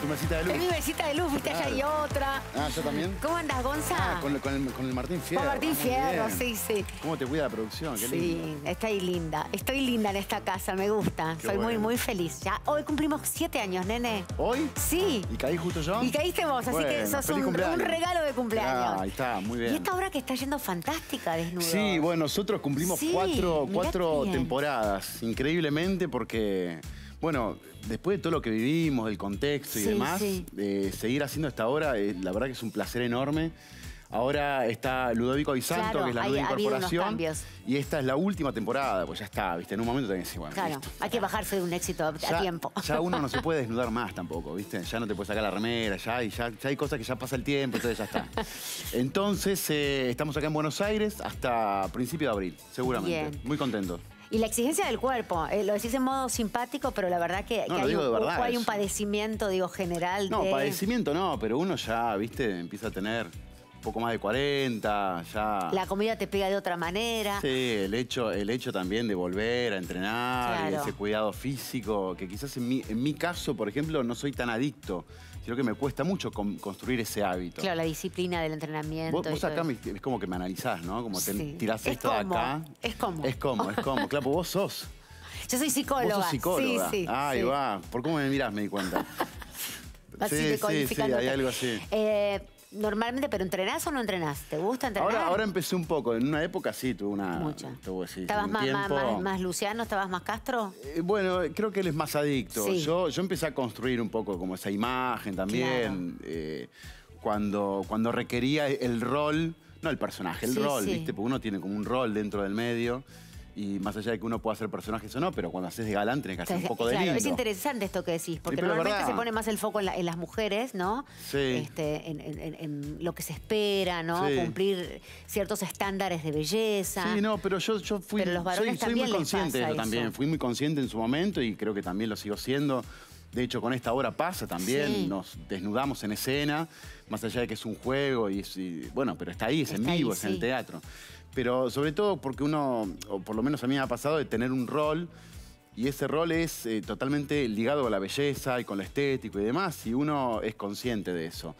tu mesita de luz. Es mi mesita de luz, viste, allá hay otra. Ah, ¿yo también? ¿Cómo andas, Gonza? Ah, con, el- con el, con el Martín Fierro. Con Martín Muy Fierro, sí, sí. ¿Cómo te cuida la producción? Qué lindo. Sí, estoy linda. Estoy linda en esta casa, me gusta. Qué Soy muy, bueno. muy feliz. Ya hoy cumplimos siete años, nene. ¿Hoy? Sí. ¿Y caí justo yo? Y caíste vos, así que sos un, un regalo de cumpleaños. Ah, ahí está, muy bien. Y esta obra que está yendo fantástica, desnudo. Sí, bueno, nosotros cumplimos Sí, cuatro, cuatro temporadas, increíblemente, porque, bueno, después de todo lo que vivimos, del contexto y Sí, demás, sí. eh, seguir haciendo esta obra, eh, la verdad que es un placer enorme. Ahora está Ludovico Santo, Claro, que es la nueva incorporación. Y esta es la última temporada, pues ya está, ¿viste? En un momento decir, bueno, Claro, listo. hay que bajarse de un éxito a, a Ya, tiempo. ya uno no se puede desnudar más tampoco, ¿viste? Ya no te puedes sacar la remera, ya, y ya, ya hay cosas que ya pasa el tiempo, entonces ya está. Entonces, eh, estamos acá en Buenos Aires hasta principio de abril, seguramente. Bien. Muy contento. Y la exigencia del cuerpo, eh, lo decís en modo simpático, pero la verdad que, No, que lo hay, un, verdad, hay un padecimiento, digo, general No, de... padecimiento no, pero uno ya, ¿viste? Empieza a tener poco más de 40, ya... La comida te pega de otra manera. Sí, el hecho, el hecho también de volver a entrenar, y ese cuidado físico, que quizás en mi, en mi caso, por ejemplo, no soy tan adicto, sino que me cuesta mucho con- construir ese hábito. Claro, la disciplina del entrenamiento. Vos, y vos todo acá me- es como que me analizás, ¿no? Como te Sí. tirás Es esto como, de acá. es como. Es como, es como. Claro, pues vos sos. Yo soy psicóloga. Vos sos psicóloga. Sí, sí. Ahí va. ¿Por cómo me mirás? Me di cuenta. Así sí, sí, sí, hay algo así. Eh, normalmente, ¿pero entrenás o no entrenás? ¿Te gusta entrenar? Ahora, ahora empecé un poco. En una época sí, tuve una... Mucha. Tuve, sí, ¿Estabas un más, más, tiempo. más- más Luciano? ¿Estabas más Castro? Eh, Bueno, creo que él es más adicto. Sí. Yo, yo empecé a construir un poco como esa imagen también. eh, cuando, cuando requería el rol, no el personaje, el Sí, rol. ¿viste? Porque uno tiene como un rol dentro del medio. Y más allá de que uno pueda hacer personajes o no, pero cuando haces de galán tenés que hacer un poco de Claro, lindo. es interesante esto que decís, porque es normalmente verdad. se pone más el foco en, la- en las mujeres, ¿no? Sí. Este, en, en- en- en lo que se espera, ¿no? Sí. Cumplir ciertos estándares de belleza. Sí, no, pero yo, yo fui, Pero los varones soy, soy muy consciente de eso también. eso. Fui muy consciente en su momento y creo que también lo sigo siendo. De hecho, con esta obra pasa también, Sí. nos desnudamos en escena, más allá de que es un juego y, y- bueno, pero está ahí, es en ahí, vivo, es en sí. el teatro. Pero sobre todo porque uno, o por lo menos a mí me ha pasado de tener un rol y ese rol es eh, totalmente ligado a la belleza y con lo estético y demás, y uno es consciente de eso.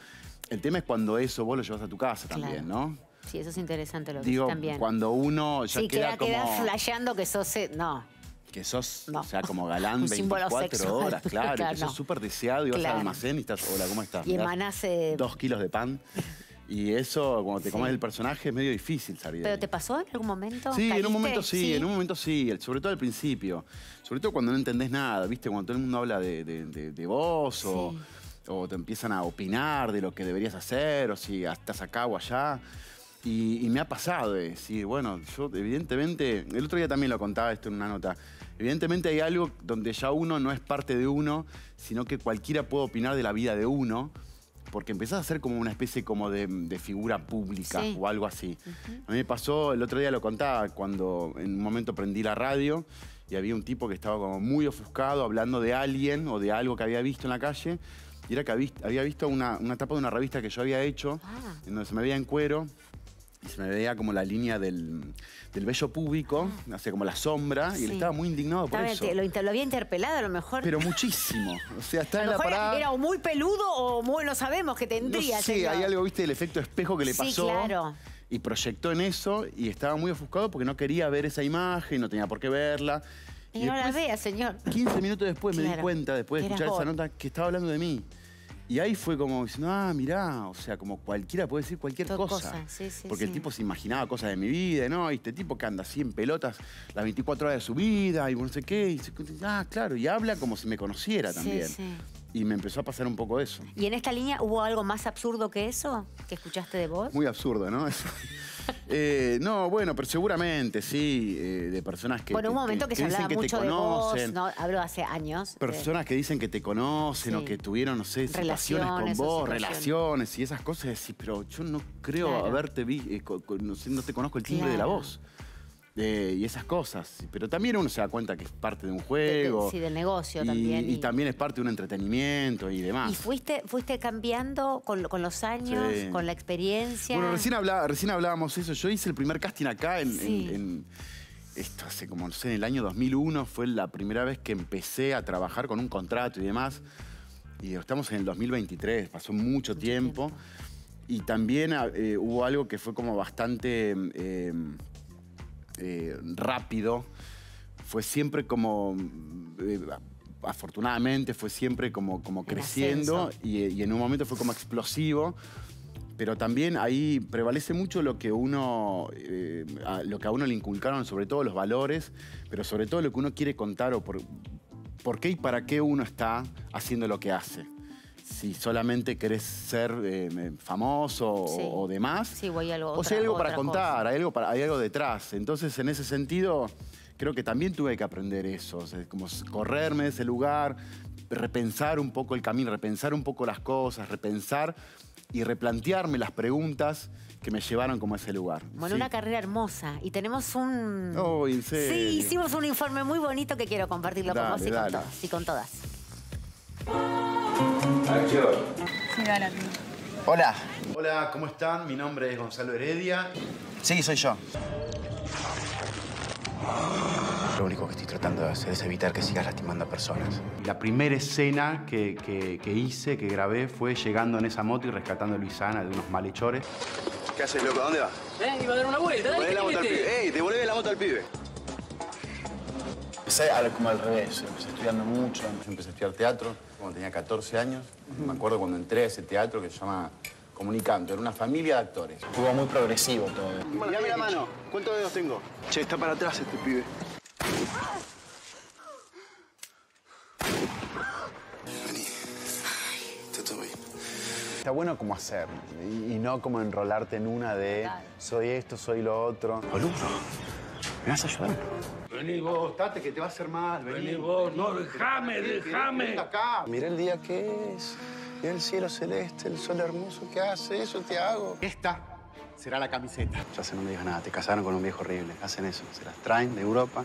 El tema es cuando eso vos lo llevas a tu casa también. ¿no? Sí, eso es interesante lo que Digo, también. cuando uno ya sí, queda, queda, como... queda flasheando que sos... eh, No, Que sos, No. o sea, como galán Un símbolo 24 sexual. horas, claro, Claro, que sos súper deseado y vas al almacén y estás, hola, ¿cómo estás? y emanás... eh, Dos kilos de pan. Y eso, cuando te Sí. comes el personaje, es medio difícil salir ¿Pero ahí. te pasó en algún momento? Sí, en un momento sí, en un momento sí, sobre todo al principio. Sobre todo cuando no entendés nada, ¿viste? Cuando todo el mundo habla de, de- de- de vos o, Sí. o te empiezan a opinar de lo que deberías hacer o si estás acá o allá. Y, y me ha pasado de decir, bueno, yo evidentemente, el otro día también lo contaba esto en una nota, evidentemente hay algo donde ya uno no es parte de uno, sino que cualquiera puede opinar de la vida de uno, porque empezás a ser como una especie como de, de figura pública Sí. o algo así. A mí me pasó, el otro día lo contaba, cuando en un momento prendí la radio y había un tipo que estaba como muy ofuscado hablando de alguien o de algo que había visto en la calle. Y era que habí- había visto una, una tapa de una revista que yo había hecho, Ah. en donde se me veía en cuero y se me veía como la línea del, del vello púbico, hace como la sombra, y. Sí. él estaba muy indignado por eso. lo, había interpelado a lo mejor. Pero muchísimo. O sea, a está lo en la mejor era- parada. era o muy peludo o muy, no sabemos qué tendría. No sé, señor. hay algo, viste, del efecto espejo que le Sí, pasó. claro. Y proyectó en eso y estaba muy ofuscado porque no quería ver esa imagen, no tenía por qué verla. Y no la después, vea, señor. 15 minutos después me di cuenta, después de escuchar esa nota, que estaba hablando de mí. Y ahí fue como diciendo, ah, mirá, o sea, como cualquiera puede decir cualquier cosa. cosa, sí, sí, Porque el tipo se imaginaba cosas de mi vida, ¿no? Y este tipo que anda así en pelotas las 24 horas de su vida y no sé qué. Y se- ah, claro, y habla como si me conociera Sí, también. Y me empezó a pasar un poco eso. ¿Y en esta línea hubo algo más absurdo que eso que escuchaste de vos? Muy absurdo, ¿no? Eso. Eh, no, bueno, pero seguramente sí, eh, de personas que. bueno, un momento que, se dicen hablaba que te mucho de vos. ¿no? Hablo hace años. de- Personas que dicen que te conocen Sí. o que tuvieron, no sé, situaciones Relaciones con vos, relaciones y esas cosas. Decís, pero yo no creo Claro. haberte visto, no, sé, no te conozco el timbre de la Claro. voz. Eh, y esas cosas. Pero también uno se da cuenta que es parte de un de- juego. sí, del negocio y, también. y también es parte de un entretenimiento y demás. ¿Y fuiste, fuiste cambiando con, con los años, Sí. con la experiencia? Bueno, recién, hablá- recién hablábamos eso. Yo hice el primer casting acá en, Sí. en- en- esto hace como, no sé, en el año 2001 fue la primera vez que empecé a trabajar con un contrato y demás. Y estamos en el 2023, pasó mucho, tiempo. Y también eh, hubo algo que fue como bastante eh, eh, rápido. Fue siempre como, eh, afortunadamente, fue siempre como, como En creciendo ascenso. y, y en un momento fue como explosivo. Pero también ahí prevalece mucho lo que uno, eh, a- lo que a uno le inculcaron, sobre todo los valores, pero sobre todo lo que uno quiere contar o por, por qué y para qué uno está haciendo lo que hace. Si solamente querés ser eh, famoso o- Sí. o, demás, Sí, o hay algo, o si hay algo para contar, cosa. hay algo, para- hay algo detrás. Entonces, en ese sentido, creo que también tuve que aprender eso, o sea, como correrme de ese lugar, repensar un poco el camino, repensar un poco las cosas, repensar y replantearme las preguntas que me llevaron como a ese lugar. Bueno, Sí. una carrera hermosa. Y tenemos un... Oh, ¿en serio? Sí, hicimos un informe muy bonito que quiero compartirlo con vos y con todos. Y con todas. Sí, dale. Hola. Hola, ¿cómo están? Mi nombre es Gonzalo Heredia. Sí, soy yo. Lo único que estoy tratando de hacer es evitar que sigas lastimando a personas. La primera escena que, que- que hice, que grabé, fue llegando en esa moto y rescatando a Luisana de unos malhechores. ¿Qué haces, loco? ¿Dónde vas? Eh, iba a dar una vuelta, dale, Devolvé la moto al ¿qué pibe. ¡Ey, devolvé la moto al pibe! Empecé a- como al revés. Empecé estudiando mucho. Empecé a estudiar teatro cuando tenía 14 años. Me acuerdo cuando entré a ese teatro que se llama Comunicando. Era una familia de actores. Estuvo muy progresivo todo. Mirame la mano. ¿Cuántos dedos tengo? Che, está para atrás este pibe. Vení. Está todo bien. Está bueno como hacer y, y no como enrolarte en una de soy esto, soy lo otro. Boludo, ¿me vas a ayudar? Vení vos, Tate, que te va a hacer mal. vení vos. No, déjame, déjame. Mira el día que es. Mira el cielo celeste, el sol hermoso que hace. Eso te hago. Esta será la camiseta. Ya se no me digas nada. Te casaron con un viejo horrible. Hacen eso. Se las traen de Europa.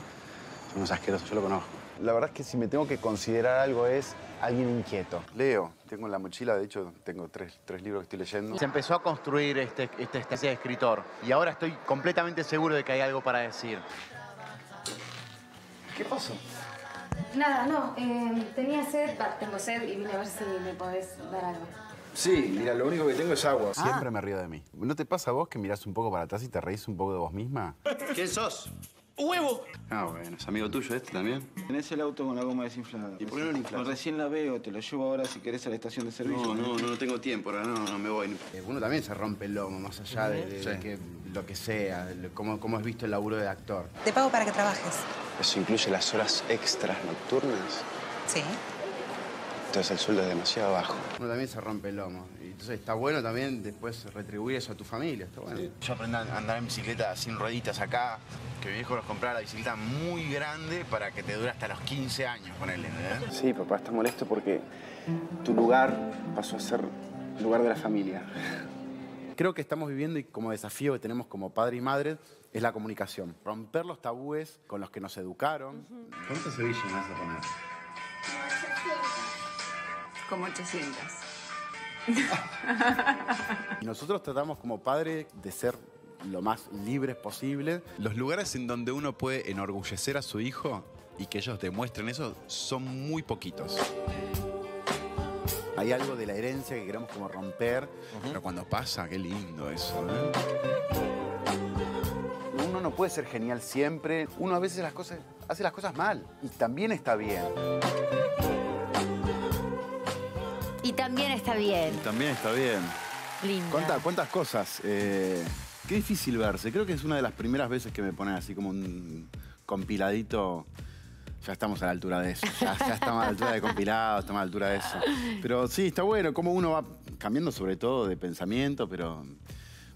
Son unos asquerosos. Yo lo conozco. La verdad es que si me tengo que considerar algo es alguien inquieto. Leo, tengo en la mochila, de hecho, tengo tres, tres libros que estoy leyendo. Se empezó a construir este, este, este, este escritor y ahora estoy completamente seguro de que hay algo para decir. ¿Qué pasó? Nada, no. eh, tenía sed, va, tengo sed y vine a ver si me podés dar algo. Sí, mira, lo único que tengo es agua. Ah. Siempre me río de mí. ¿No te pasa a vos que mirás un poco para atrás y te reís un poco de vos misma? ¿Quién sos? ¡Huevo! Ah, bueno. ¿Es amigo tuyo este también? Tenés el auto con la goma desinflada. ¿Y por qué no lo inflas? Pues Recién la veo, te lo llevo ahora si querés a la estación de servicio. No, no, no tengo tiempo. Ahora no, no me voy. Eh, Uno también se rompe el lomo, más allá de, de- de Sí. que, lo que sea, de lo- cómo, cómo has visto el laburo de actor. Te pago para que trabajes. ¿Eso incluye las horas extras nocturnas? Sí. Entonces el sueldo es demasiado bajo. Uno también se rompe el lomo. Y entonces está bueno también después retribuir eso a tu familia, está bueno. Yo aprendí a andar en bicicleta sin rueditas acá. Que mi viejo nos comprara la bicicleta muy grande para que te dure hasta los 15 años, ponele, ¿eh? Sí, papá, está molesto porque tu lugar pasó a ser lugar de la familia. Creo que estamos viviendo y como desafío que tenemos como padre y madre es la comunicación. Romper los tabúes con los que nos educaron. ¿Cuántas cebillas vas a poner? Como 800. Y nosotros tratamos como padre de ser lo más libres posible. Los lugares en donde uno puede enorgullecer a su hijo y que ellos demuestren eso son muy poquitos. Hay algo de la herencia que queremos como romper. Pero cuando pasa, qué lindo eso. ¿eh? Uno no puede ser genial siempre. Uno a veces las cosas, hace las cosas mal. Y también está bien. Y también está bien. También está bien. Linda. ¿Cuánta- ¿Cuántas cosas? Eh, qué difícil verse. Creo que es una de las primeras veces que me ponen así como un compiladito. Ya estamos a la altura de eso. Ya, ya estamos a la altura de compilado, estamos a la altura de eso. Pero sí, está bueno cómo uno va cambiando sobre todo de pensamiento, pero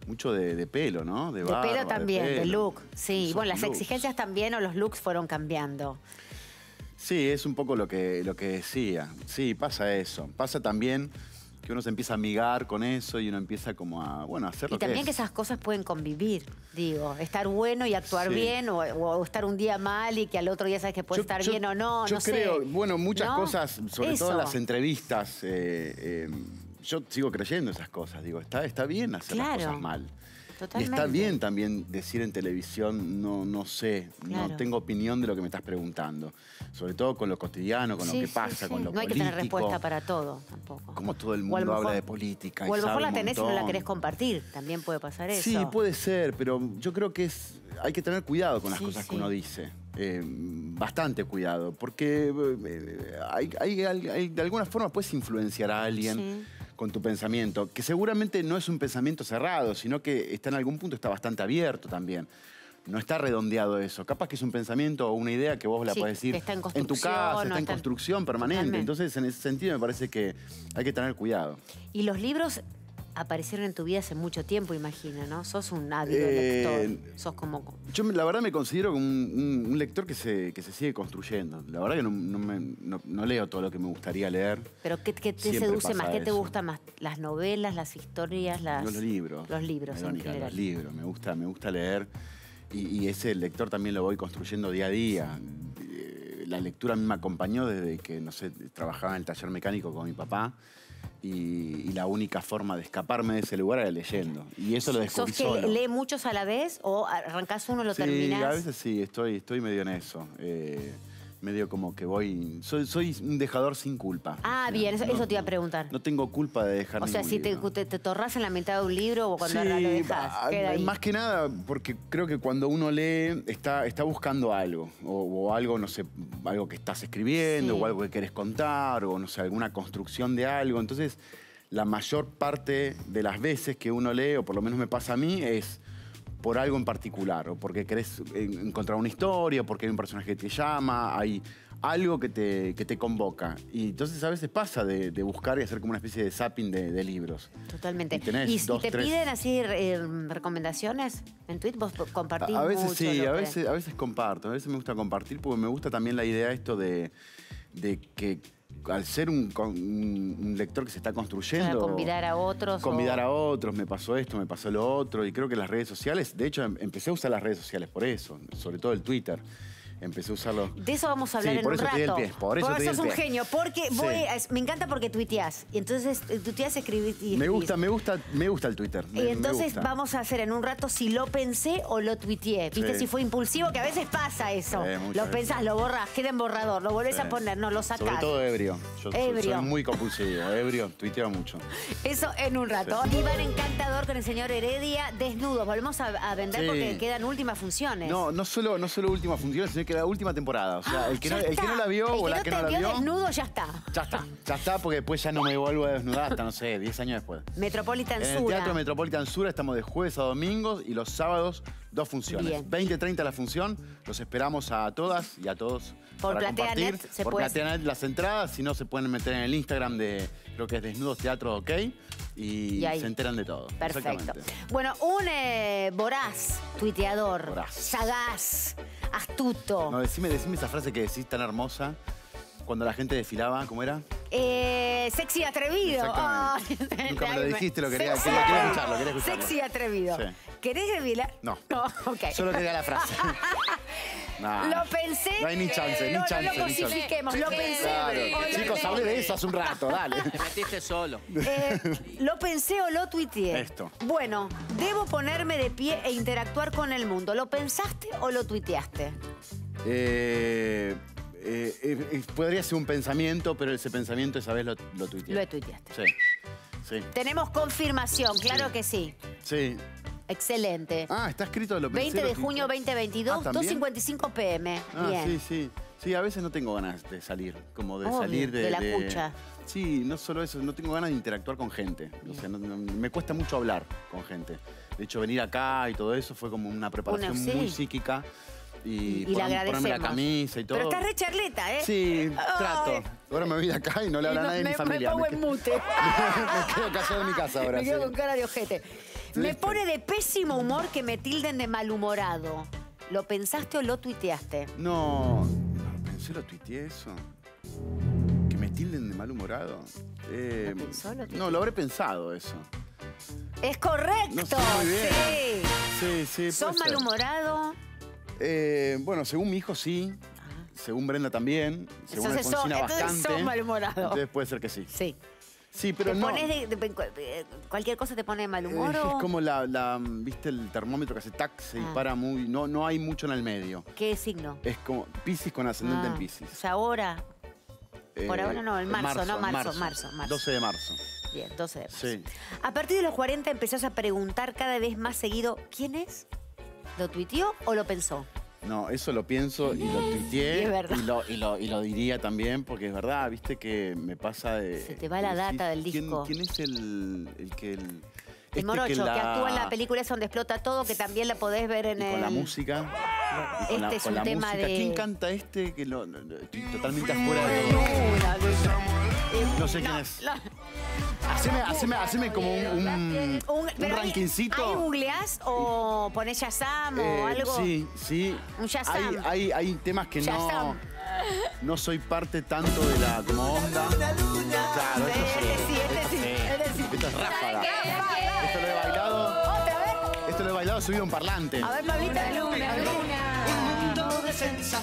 mucho de, de pelo, ¿no? De barba, pelo también, de, pelo. look. Sí, bueno, las looks. exigencias también o los looks fueron cambiando. Sí, es un poco lo que, lo que decía. Sí, pasa eso. Pasa también que uno se empieza a amigar con eso y uno empieza como a, bueno, a hacer Y lo también que que es. esas cosas pueden convivir, digo, estar bueno y actuar Sí. bien o, o estar un día mal y que al otro día sabes que puede Yo- estar yo- bien o no, Yo no creo, sé. bueno, muchas ¿No? cosas, sobre todo las entrevistas, eh, eh, yo sigo creyendo esas cosas. Digo, está, está bien hacer las cosas mal. Y está bien también decir en televisión, no, no sé, Claro. no tengo opinión de lo que me estás preguntando. Sobre todo con lo cotidiano, con Sí, lo que sí, pasa, sí. con lo No hay que político. tener respuesta para todo tampoco. Como todo el mundo habla de política. y O a lo mejor la tenés y no la querés compartir. También puede pasar eso. Sí, puede ser, pero yo creo que es hay que tener cuidado con las cosas que uno dice. Eh, bastante cuidado, porque eh, hay, hay- hay- de alguna forma puedes influenciar a alguien Sí. Con tu pensamiento, que seguramente no es un pensamiento cerrado, sino que está en algún punto está bastante abierto también. No está redondeado eso. Capaz que es un pensamiento o una idea que vos la Sí, podés decir está en tu casa, está en está construcción permanente. Totalmente. Entonces, en ese sentido, me parece que hay que tener cuidado. Y los libros aparecieron en tu vida hace mucho tiempo, imagino, ¿no? Sos un ávido Eh, lector. Sos como... Yo la verdad me considero como un, un- un lector que se, que se sigue construyendo. La verdad que no, no me- no- no leo todo lo que me gustaría leer. ¿Pero qué, qué te Siempre seduce más? ¿Qué te eso. gusta más? ¿Las novelas, las historias, las... Los libros. Los libros, en Verónica, general. Los libros, me gusta, me gusta leer. Y, y ese lector también lo voy construyendo día a día. Eh, La lectura a mí me acompañó desde que, no sé, trabajaba en el taller mecánico con mi papá. Y, y la única forma de escaparme de ese lugar era leyendo. Y eso lo descubrí ¿Sos que lee muchos a la vez o arrancás uno, lo sí, terminás? a veces sí, estoy, estoy medio en eso. Eh, medio como que voy... Soy, soy un dejador sin culpa. Ah, O sea, bien, eso, no- eso te iba a preguntar. No tengo culpa de dejar o sea, si te, te, te torras en la mitad de un libro o cuando Sí, lo dejas, va- queda ahí. Más que nada, porque creo que cuando uno lee está, está buscando algo, o, o algo, no sé, algo que estás escribiendo, Sí. o algo que querés contar, o no sé, alguna construcción de algo. Entonces, la mayor parte de las veces que uno lee, o por lo menos me pasa a mí, es por algo en particular, o porque querés en- encontrar una historia, o porque hay un personaje que te llama, hay algo que te, que te convoca. Y entonces a veces pasa de, de buscar y hacer como una especie de zapping de, de libros. Totalmente. Y tenés ¿Y, y dos, te tres. piden así eh, recomendaciones en Twitter? ¿Vos compartís A veces mucho sí, a veces, a veces comparto, a veces me gusta compartir porque me gusta también la idea esto de, de que al ser un, con- un- un lector que se está construyendo... Para convidar a otros. Convidar o- a otros, me pasó esto, me pasó lo otro, y creo que las redes sociales, de hecho em- empecé a usar las redes sociales por eso, sobre todo el Twitter. Empecé a usarlo. De eso vamos a hablar Sí, en por un eso rato. te di el pie, por eso te di el sos un pie. genio, porque voy a- me encanta porque tuiteás. Y entonces eh, tuiteás, escribís y Me escribís. gusta, me gusta, me gusta el Twitter. me- Y me entonces gusta. vamos a hacer en un rato si lo pensé o lo tuiteé. ¿Viste? Sí. Si fue impulsivo, que a veces pasa eso. Sí, lo muchas pensás, veces. lo borrás, queda en borrador, lo volvés Sí. a poner, no lo Sobre sacás. todo ebrio. Yo soy- Ebrio. soy muy compulsivo, ebrio, tuiteo mucho. Eso en un rato. Iván Encantador con el señor Heredia, desnudos. Volvemos a, a vender Sí. porque quedan últimas funciones. No, no solo, no solo última función, sino que la última temporada. O sea, el que, no, el que no la vio El o que la no que te no la vio desnudo ya está. Ya está, ya está, porque después ya no me vuelvo a desnudar hasta, no sé, 10 años después. Metropolitan En el Sura. Teatro Metropolitan Sur estamos de jueves a domingos y los sábados dos funciones. Bien. 20, 30 la función. Los esperamos a todas y a todos. Por para PlateaNet compartir. se Por puede- PlateaNet las entradas, si no se pueden meter en el Instagram de, creo que es Desnudos Teatro OK, y, se enteran de todo. Perfecto. Bueno, un eh, voraz, tuiteador, Voraz. sagaz, astuto. No, decime, decime esa frase que decís tan hermosa cuando la gente desfilaba, ¿cómo era? Eh, sexy atrevido. Exactamente. Nunca me lo dijiste, lo quería- sexy quería- quería atrevido. escucharlo, quería escucharlo. Sexy atrevido. Sí. ¿Querés revelar? No. No, ok. Solo quería la frase. Nah. Lo pensé. No hay ni chance, ni no, chance. No lo ni cosifiquemos, lo pensé. Claro. lo Chicos, hablé de eso hace un rato, dale. Te metiste solo. Eh, lo pensé o lo tuiteé. Esto. Bueno, debo ponerme de pie e interactuar con el mundo. ¿Lo pensaste o lo tuiteaste? Eh, eh, eh, eh, podría ser un pensamiento, pero ese pensamiento esa vez lo, lo tuiteé. Lo tuiteaste. Sí, sí, Tenemos confirmación, claro que sí. sí. Excelente. Ah, está escrito lo pensé, 20 de lo junio tuiteé. 2022, Ah, ¿también? 2.55 pm. Ah, Bien. sí, sí. Sí, a veces no tengo ganas de salir, como de Obvio, salir de... de la cucha. Sí, no solo eso, no tengo ganas de interactuar con gente. O sea, no- no- me cuesta mucho hablar con gente. De hecho, venir acá y todo eso fue como una preparación Una- sí. muy psíquica. Y, Y le ponerme- ponerme la agradecemos. camisa y todo. Pero estás re charleta, ¿eh? Sí, Ay. trato. Ahora me voy de acá y no le habla a nadie de me, mi familia. Me pongo en quedo- mute. me quedo callado en mi casa ahora. Me quedo sí. con cara de ojete. Me pone de pésimo humor que me tilden de malhumorado. ¿Lo pensaste o lo tuiteaste? No, no, pensé, lo tuiteé eso. Que me tilden de malhumorado. Eh, ¿Lo pensó, lo no, lo habré pensado eso. Es correcto. No sé, muy bien. Sí, sí. Sí. ¿Sos ser. malhumorado? Eh, bueno, según mi hijo sí. Según Brenda también. Según Entonces sos- Alfonsina entonces bastante. sos malhumorado. Entonces puede ser que sí. Sí. Sí, pero ¿Te no. pones de, de- de- cualquier cosa te pone de mal Eh, humor Es o como la, la, viste, el termómetro que hace tac, se Ah. dispara muy. No, no hay mucho en el medio. qué signo? Es como Piscis con ascendente Ah, en Piscis. O sea, ahora, Por ahora no, en marzo, no, marzo, marzo, marzo. 12 de marzo. bien, 12 de marzo. Sí. A partir de los 40 empezás a preguntar cada vez más seguido, ¿quién es? ¿Lo tuiteó o lo pensó? No, eso lo pienso y lo tuiteé. Y es verdad. Y lo, y lo- y lo diría también, porque es verdad, viste que me pasa de. Se te va la decís, data del ¿quién- disco. ¿Quién, es el, el que el. El este morocho, que, la- actúa en la película esa donde explota todo, que también la podés ver en y el... con la música. y con Este la, es con un la tema música. de- ¿Quién canta este? Que lo, lo- lo- estoy totalmente afuera de todo. No sé quién es. Haceme, haceme, haceme como un, un, un Un, pero ahí- rankingcito. ¿Ahí googleás o ponés Shazam o Eh, algo? Sí, sí. Un Shazam. Hay, hay, hay temas que no, Shazam. no soy parte tanto de la como onda. Claro, esto Este sí, este sí, este sí. Esto es ráfaga. Esto lo he bailado. Otra vez. Esto lo he bailado subido a un parlante. A ver, Pablita.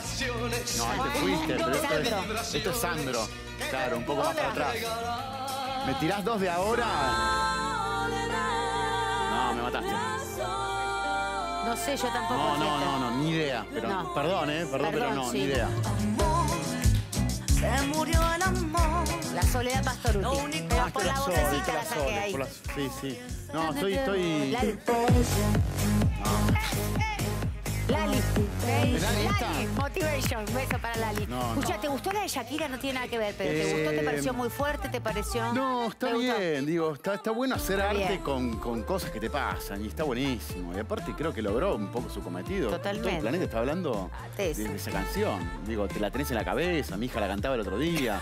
No, este fuiste, pero esto es, esto es Sandro. Claro, un poco más para atrás. ¿Me tirás dos de ahora? No, me mataste. No sé, yo tampoco. No, no, no, no, ni idea. Pero, No. Perdón, eh, perdón, pero Perdón, no, sí. ni idea. Se murió el amor. La Soledad Pastoruti. Pero Ah, por que la Sole, vocecita que la la saqué ahí. la- Sí, sí. No, estoy, estoy. Lali. Lali. ¿Es Lali? Lali. Motivation. Beso para Lali. No, Escucha, no. ¿te gustó la de Shakira? No tiene nada que ver, pero ¿te gustó? ¿Te Eh, pareció muy fuerte? ¿Te pareció? No, está bien, digo, está, está bueno hacer Está arte con, con cosas que te pasan y está buenísimo. Y aparte creo que logró un poco su cometido. Totalmente. Todo el planeta está hablando de, esa canción. Digo, te la tenés en la cabeza, mi hija la cantaba el otro día.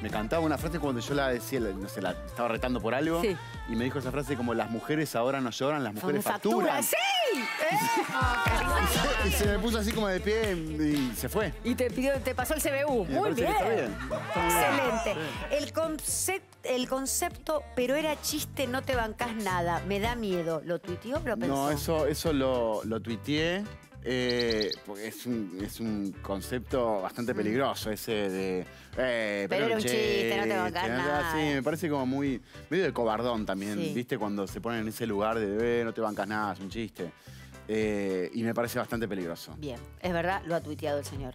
Me cantaba una frase cuando yo la decía, no sé, la estaba retando por algo. Sí. Y me dijo esa frase como las mujeres ahora no lloran, las mujeres facturan. ¡Sí! ¡Eh! Y se me puso así como de pie y se fue. Y te pidió, te pasó el CBU. Muy bien. está. Excelente. El, el concepto, pero era chiste, no te bancás nada. Me da miedo. ¿Lo tuiteó o lo pensó? No, eso, eso lo, lo tuiteé. Eh, porque es un, es un concepto bastante peligroso ese de. eh, Pero era un chiste, no te bancás ¿no? nada. Sí, me parece como muy. medio de cobardón también, Sí. ¿viste? Cuando se ponen en ese lugar de, eh, no te bancas nada, es un chiste. Eh, y me parece bastante peligroso. Bien, es verdad, lo ha tuiteado el señor.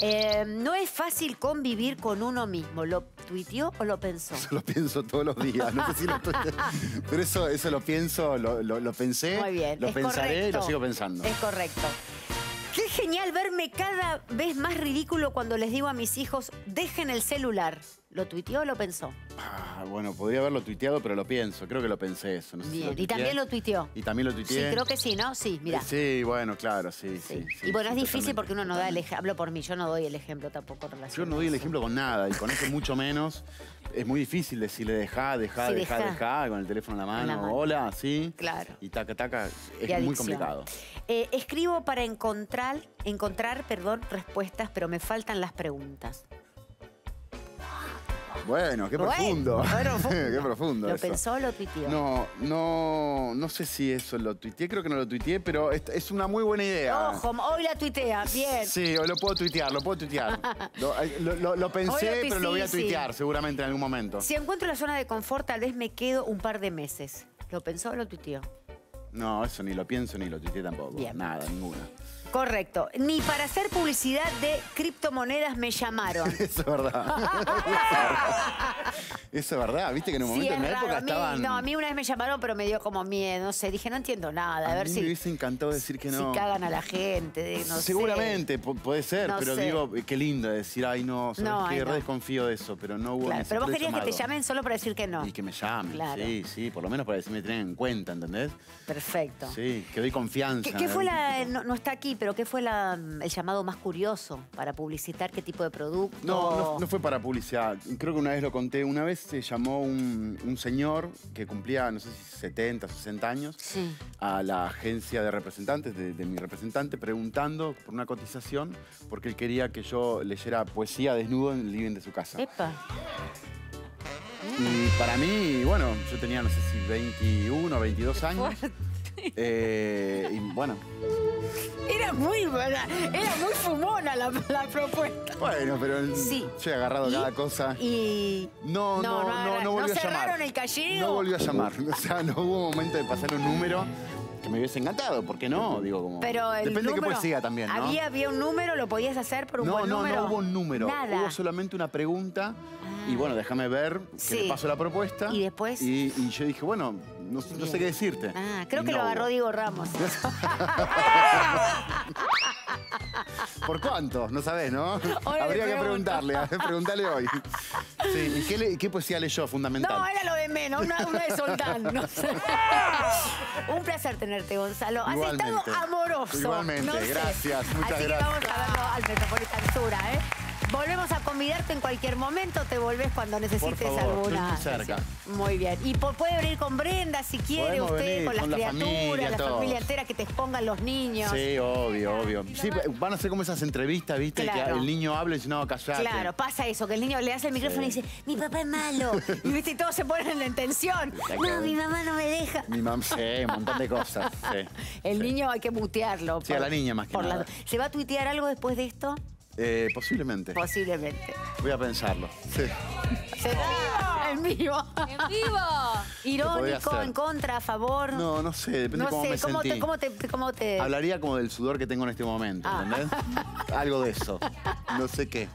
Eh, no es fácil convivir con uno mismo. ¿Lo tuiteó o lo pensó? Eso lo pienso todos los días. No sé si lo Pero eso, eso lo pienso, lo, lo- lo pensé, Muy bien. lo es pensaré y lo sigo pensando. Es correcto. Qué genial verme cada vez más ridículo cuando les digo a mis hijos, dejen el celular. ¿Lo tuiteó o lo pensó? Ah, bueno, podría haberlo tuiteado, pero lo pienso. Creo que lo pensé eso. No sé si Bien. lo y también lo tuiteó. Y también lo Sí, tuiteé. creo que sí, ¿no? Sí, mira. Sí, bueno, claro, sí, sí. Sí. sí, y bueno, sí, es difícil porque uno no da el ejemplo. Hablo por mí, yo no doy el ejemplo tampoco. Yo no doy el ejemplo con nada y con eso mucho menos. Es muy difícil decirle dejá, dejá, Sí, dejá, dejá. dejá, con el teléfono en la mano. la mano. Hola, sí. Claro. Y taca, taca. Y Es muy complicado. Eh, escribo para encontrar, encontrar, perdón, respuestas, pero me faltan las preguntas. Bueno, qué profundo. qué profundo. qué profundo. ¿Lo eso. pensó o lo tuiteó? No, no, no sé si eso lo tuiteé, creo que no lo tuiteé, pero es, es una muy buena idea. Ojo, hoy la tuitea, bien. Sí, o lo puedo tuitear, lo puedo tuitear. lo, lo- lo- lo Hoy pensé, pero lo voy a sí. tuitear seguramente en algún momento. Si encuentro la zona de confort, tal vez me quedo un par de meses. ¿Lo pensó o lo tuiteó? No, eso ni lo pienso ni lo tuiteé tampoco. Bien. Nada, ninguna. Correcto. Ni para hacer publicidad de criptomonedas me llamaron. Eso es verdad. Eso es verdad. Viste que en un Sí, momento es en raro. época A mí- estaban. No, a mí una vez me llamaron, pero me dio como miedo. No sé, dije, no entiendo nada. A, a ver mí si, me hubiese encantado decir que no. si cagan a la gente. No. Seguramente, pu- puede ser, No pero sé. digo, qué lindo decir, ay no, sabes No, ay, no. desconfío de eso, pero no hubo Claro, pero vos querías que te llamen solo para decir que no. Y que me llamen, Claro. sí, sí, por lo menos para decirme tienen en cuenta, ¿entendés? Perfecto. Sí, que doy confianza. ¿Qué, qué fue la, no, no está aquí, pero qué fue la, el llamado más curioso para publicitar qué tipo de producto? No, no, no fue para publicidad. Creo que una vez lo conté. Una vez se llamó un, un señor que cumplía, no sé si 70, 60 años, Sí. a la agencia de representantes, de, de mi representante, preguntando por una cotización porque él quería que yo leyera poesía desnudo en el living de su casa. Epa. Y para mí, bueno, yo tenía, no sé si 21 o 22 años. Eh, y bueno, Era muy buena, era muy fumona la, la propuesta. bueno, pero Sí. yo he agarrado ¿Y? cada cosa. Y. No, no, no, no, volvió a cerraron llamar. el calleo. No volvió a llamar. O sea, no hubo momento de pasar un número que me hubiese encantado. ¿Por qué no? Digo, como. Pero el Depende de qué poesía también, ¿no? Había, había un número, lo podías hacer por un no, buen no, número. no hubo un número. Nada. Hubo solamente una pregunta. Y bueno, déjame ver que Sí. le paso la propuesta. ¿Y después? Y, y yo dije, bueno, no, no sé qué decirte. Ah, creo que no lo agarró. Diego Ramos. ¿Por cuánto? No sabés, ¿no? Hoy Habría que preguntarle, ver, preguntarle hoy. Sí, ¿y qué, le- qué poesía leyó fundamental? No, era lo de menos, una, una de Soldán. No sé. Un placer tenerte, Gonzalo. Has Igualmente. estado amoroso. Igualmente, no sé. gracias, muchas Así gracias. que vamos a verlo al Metropolitan Sura, ¿eh? Volvemos a convidarte en cualquier momento, te volvés cuando necesites favor, alguna. estoy cerca. Muy bien. Y puede venir con Brenda si quiere Podemos usted, venir con las con la criaturas, familia, la todos. familia entera, que te expongan los niños. Sí, obvio, obvio. Sí, van a ser como esas entrevistas, ¿viste? Claro. Que el niño habla y dice, no, callate. Claro, pasa eso, que el niño le hace el micrófono y dice, mi papá es malo. Y viste, y todos se ponen en tensión. No, mi mamá no me deja. Mi mamá, sí, un montón de cosas. Sí. El niño hay que mutearlo. Sí, a la niña más que por la- nada. ¿Se va a tuitear algo después de esto? Eh, posiblemente. Posiblemente. Voy a pensarlo. Sí. Se- En vivo. ¡En vivo! Irónico, en contra, a favor. No, no sé, depende No cómo sé, me ¿cómo sentí. te, cómo, te, ¿cómo te...? Hablaría como del sudor que tengo en este momento, Ah. ¿entendés? Algo de eso. No sé qué.